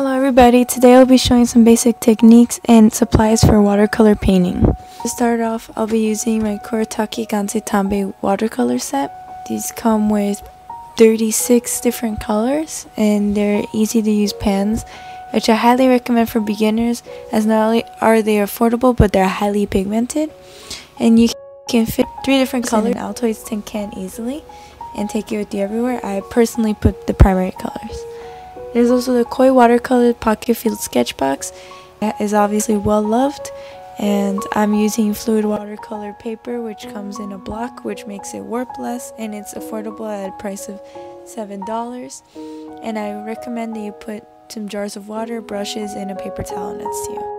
Hello everybody, today I'll be showing some basic techniques and supplies for watercolor painting. To start off, I'll be using my Kuretake Gansai Tambi watercolor set. These come with 36 different colors and they're easy to use pens which I highly recommend for beginners as not only are they affordable but they're highly pigmented and you can fit three different colors in an Altoids tin can easily and take it with you everywhere. I personally put the primary colors. There's also the Koi watercolor pocket field sketch box. That is obviously well loved and I'm using fluid watercolor paper which comes in a block which makes it warp less and it's affordable at a price of $7 and I recommend that you put some jars of water, brushes, and a paper towel next to you.